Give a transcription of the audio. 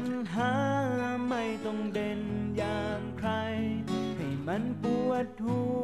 ญหาไม่ต้องเด่นอย่างใคร ให้มันปวดหัว